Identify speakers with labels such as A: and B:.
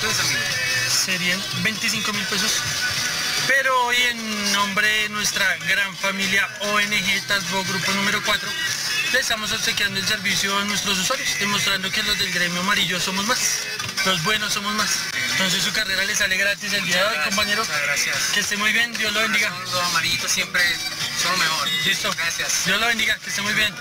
A: ¿Cuánto es, amigo?
B: Serían 25 mil pesos. Pero hoy en nombre de nuestra gran familia ONG Tasbo Grupo número 4, le estamos obsequiando el servicio a nuestros usuarios, demostrando que los del gremio amarillo somos más, los buenos somos más. Entonces su carrera le sale gratis el día de hoy,
A: Gracias,
B: compañero.
A: Gracias.
B: Que esté muy bien, Dios lo bendiga.
A: Los amarillitos siempre son lo mejor.
B: Listo.
A: Gracias.
B: Dios lo bendiga, que esté muy bien.